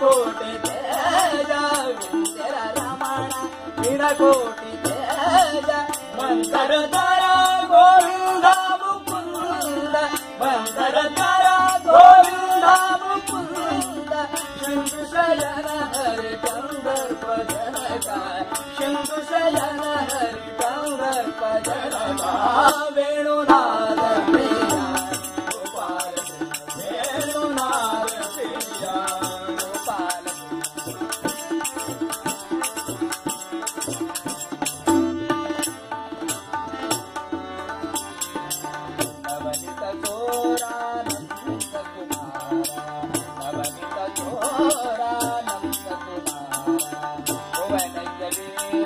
విడకోటి తేజ వెంకర రమణ విడకోటి తేజ మందర ధర గోవింద ముకుంద మందర ధర గోవింద ముకుంద శంకు శయన హరి చందర్ప జనక శంకు శయన Hari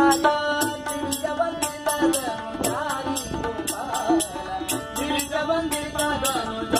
Dilisa bandi pradhanu dali ko pala,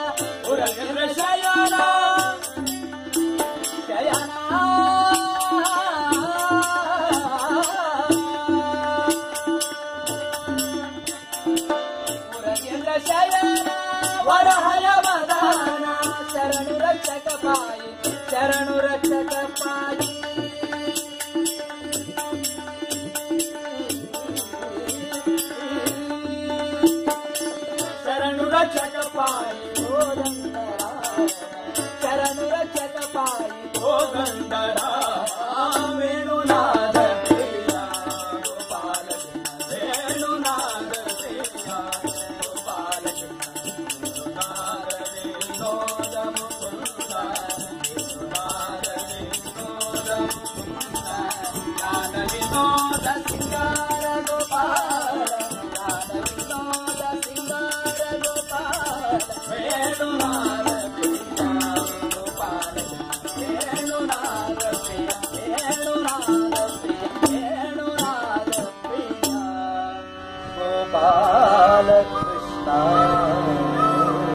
शरण रक्षक पा चरणकपा शरण रक्षक पाय